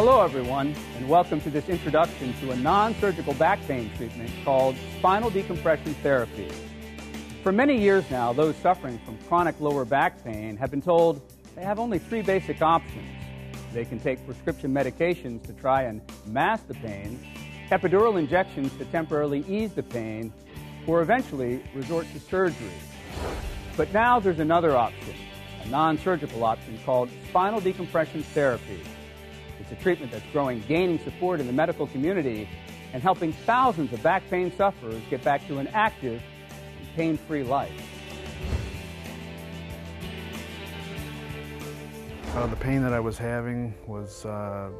Hello, everyone, and welcome to this introduction to a non-surgical back pain treatment called spinal decompression therapy. For many years now, those suffering from chronic lower back pain have been told they have only three basic options. They can take prescription medications to try and mask the pain, epidural injections to temporarily ease the pain, or eventually resort to surgery. But now there's another option, a non-surgical option called spinal decompression therapy. It's a treatment that's growing, gaining support in the medical community and helping thousands of back pain sufferers get back to an active and pain-free life. Uh, the pain that I was having was uh,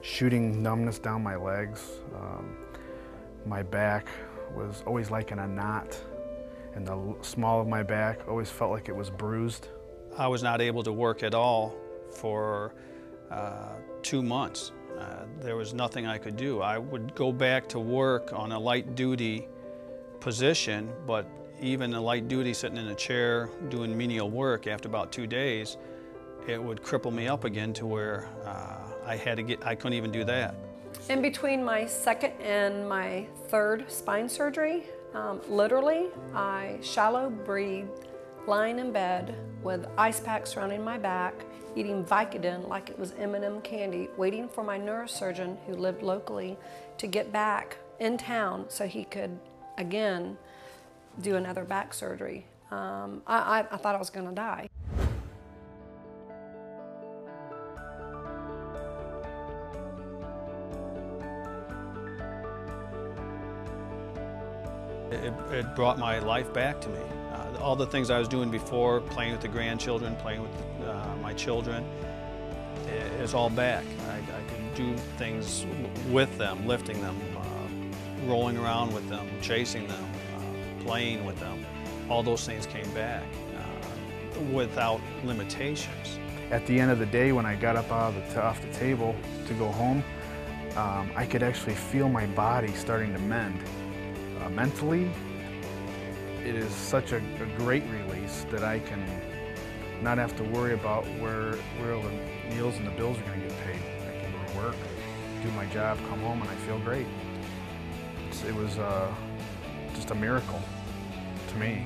shooting numbness down my legs. Um, my back was always like in a knot, and the small of my back always felt like it was bruised. I was not able to work at all for uh, two months. Uh, there was nothing I could do. I would go back to work on a light duty position, but even a light duty sitting in a chair doing menial work after about two days, it would cripple me up again to where uh, I had to get, I couldn't even do that. In between my second and my third spine surgery, um, literally, I shallow breathed, lying in bed with ice packs surrounding my back, eating Vicodin like it was M&M candy, waiting for my neurosurgeon who lived locally to get back in town so he could, again, do another back surgery. Um, I, I, I thought I was gonna die. It, it brought my life back to me. All the things I was doing before, playing with the grandchildren, playing with uh, my children, is all back. I, I, can do things with them, lifting them, uh, rolling around with them, chasing them, uh, playing with them. All those things came back uh, without limitations. At the end of the day, when I got up the, off the table to go home, um, I could actually feel my body starting to mend. Uh, mentally, it is such a, a, great release that I can not have to worry about where, where the meals and the bills are going to get paid. I can go to work, do my job, come home, and I feel great. It's, it was uh, just a miracle to me.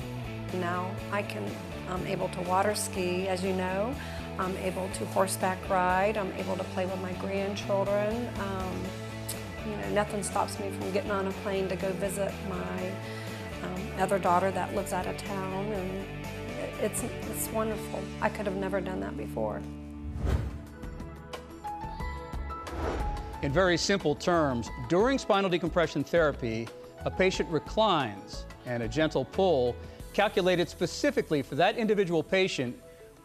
Now I can, I'm able to water ski, as you know. I'm able to horseback ride. I'm able to play with my grandchildren. Um, you know, nothing stops me from getting on a plane to go visit my um, other daughter that lives out of town, and it's, it's wonderful. I could have never done that before. In very simple terms, during spinal decompression therapy, a patient reclines and a gentle pull calculated specifically for that individual patient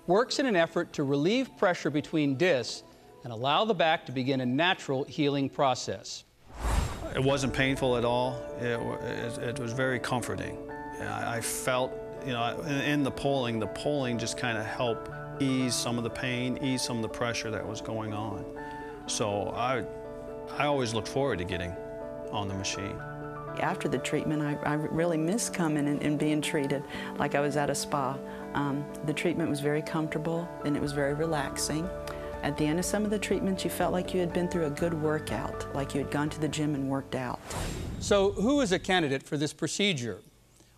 works in an effort to relieve pressure between discs and allow the back to begin a natural healing process. It wasn't painful at all. It, it, it was very comforting. I, I, felt, you know, in, in the pulling, the pulling just kind of helped ease some of the pain, ease some of the pressure that was going on. So I, I always looked forward to getting on the machine. After the treatment, I, I really missed coming and, and, being treated like I was at a spa. Um, the treatment was very comfortable and it was very relaxing. At the end of some of the treatments, you felt like you had been through a good workout, like you had gone to the gym and worked out. So who is a candidate for this procedure?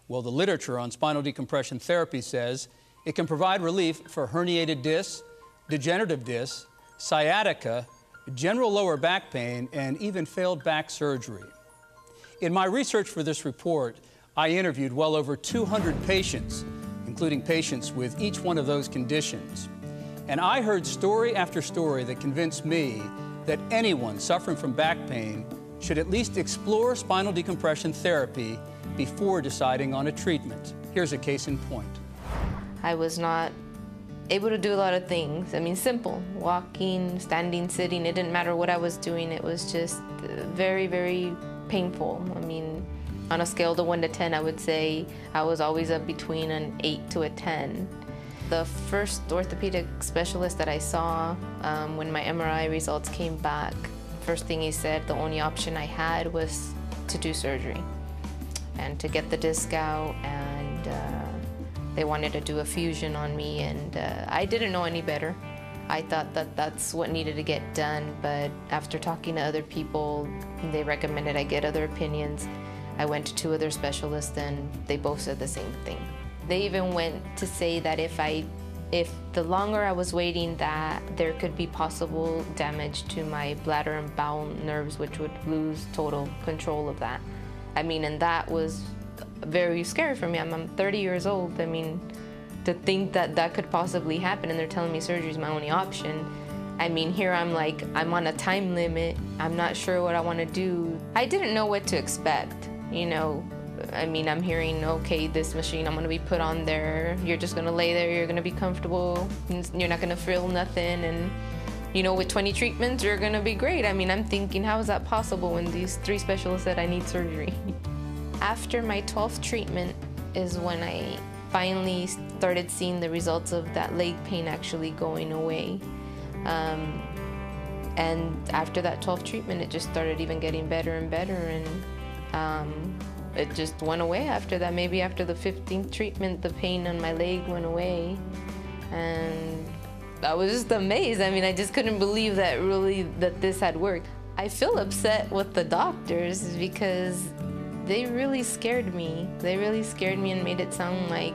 Well, the literature on spinal decompression therapy says it can provide relief for herniated discs, degenerative discs, sciatica, general lower back pain, and even failed back surgery. In my research for this report, I interviewed well over 200 patients, including patients with each one of those conditions. And I heard story after story that convinced me that anyone suffering from back pain should at least explore spinal decompression therapy before deciding on a treatment. Here's a case in point. I was not able to do a lot of things. I mean, simple walking, standing, sitting, it didn't matter what I was doing. It was just uh, very, very painful. I mean, on a scale of 1 to 10, I would say I was always up between an 8 to a 10. The first orthopedic specialist that I saw um, when my MRI results came back, first thing he said, the only option I had was to do surgery and to get the disc out and uh, they wanted to do a fusion on me and uh, I didn't know any better. I thought that that's what needed to get done, but after talking to other people, they recommended I get other opinions. I went to two other specialists and they both said the same thing. They even went to say that if I if the longer I was waiting that there could be possible damage to my bladder and bowel nerves which would lose total control of that. I mean and that was very scary for me. I'm, I'm 30 years old. I mean to think that that could possibly happen and they're telling me surgery is my only option. I mean, here I'm like, I'm on a time limit. I'm not sure what I want to do. I didn't know what to expect, you know. I mean, I'm hearing, okay, this machine, I'm to be put on there. You're just to lay there. You're to be comfortable. You're not to feel nothing. And, you know, with 20 treatments, you're to be great. I mean, I'm thinking, how is that possible when these three specialists said I need surgery? After my 12th treatment is when I finally started seeing the results of that leg pain actually going away. Um, and after that 12th treatment, it just started even getting better and better, and um, it just went away after that. Maybe after the 15th treatment, the pain on my leg went away, and I was just amazed. I mean, I just couldn't believe that really that this had worked. I feel upset with the doctors because they really scared me. They really scared me and made it sound like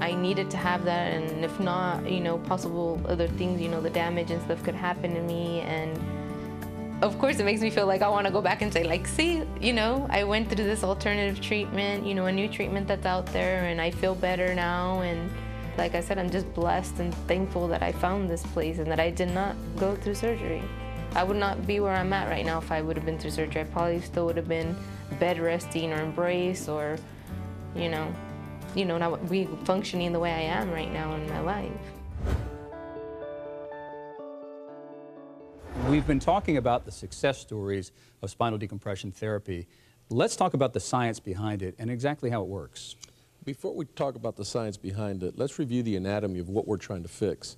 I needed to have that, and if not, you know, possible other things, you know, the damage and stuff could happen to me. And of course, it makes me feel like I want to go back and say, like, see, you know, I went through this alternative treatment, you know, a new treatment that's out there, and I feel better now. And like I said, I'm just blessed and thankful that I found this place and that I did not go through surgery. I would not be where I'm at right now if I would have been through surgery. I probably still would have been bed resting or embrace or, you know, you know, not be functioning the way I am right now in my life. We've been talking about the success stories of spinal decompression therapy. Let's talk about the science behind it and exactly how it works. Before we talk about the science behind it, let's review the anatomy of what we're trying to fix.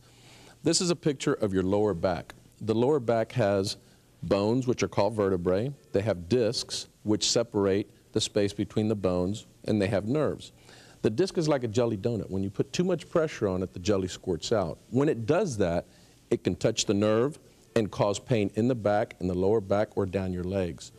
This is a picture of your lower back. The lower back has bones, which are called vertebrae. They have discs, which separate the space between the bones, and they have nerves. The disc is like a jelly donut. When you put too much pressure on it, the jelly squirts out. When it does that, it can touch the nerve and cause pain in the back, in the lower back, or down your legs.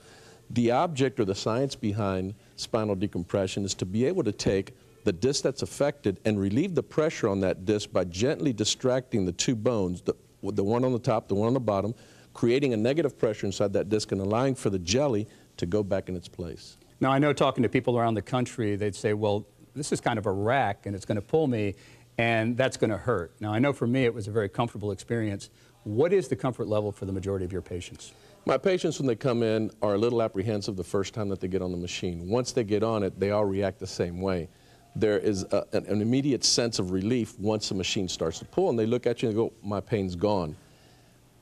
The object or the science behind spinal decompression is to be able to take the disc that's affected and relieve the pressure on that disc by gently distracting the two bones, the, the one on the top, the one on the bottom, creating a negative pressure inside that disc and allowing for the jelly to go back in its place. Now, I know talking to people around the country, they'd say, well, this is kind of a rack and it's going to pull me and that's going to hurt. Now, I know for me it was a very comfortable experience. What is the comfort level for the majority of your patients? My patients, when they come in, are a little apprehensive the first time that they get on the machine. Once they get on it, they all react the same way. There is a, an, an immediate sense of relief once the machine starts to pull, and they look at you and go, My pain's gone.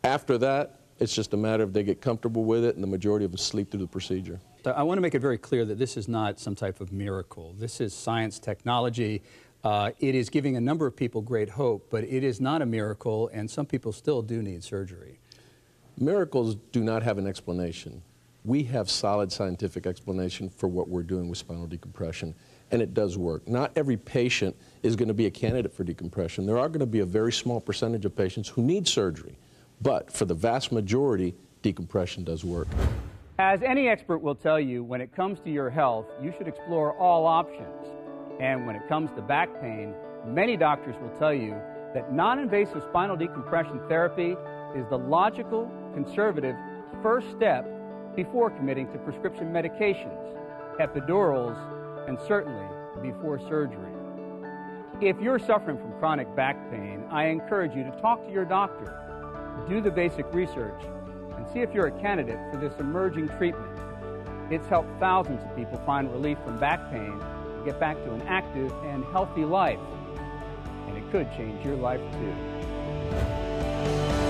After that, it's just a matter of they get comfortable with it, and the majority of them sleep through the procedure. I want to make it very clear that this is not some type of miracle. This is science technology. Uh, it is giving a number of people great hope, but it is not a miracle, and some people still do need surgery. Miracles do not have an explanation. We have solid scientific explanation for what we're doing with spinal decompression, and it does work. Not every patient is going to be a candidate for decompression. There are going to be a very small percentage of patients who need surgery. But for the vast majority, decompression does work. As any expert will tell you, when it comes to your health, you should explore all options. And when it comes to back pain, many doctors will tell you that non invasive spinal decompression therapy is the logical, conservative first step before committing to prescription medications, epidurals, and certainly before surgery. If you're suffering from chronic back pain, I encourage you to talk to your doctor do the basic research, and see if you're a candidate for this emerging treatment. It's helped thousands of people find relief from back pain get back to an active and healthy life. And it could change your life too.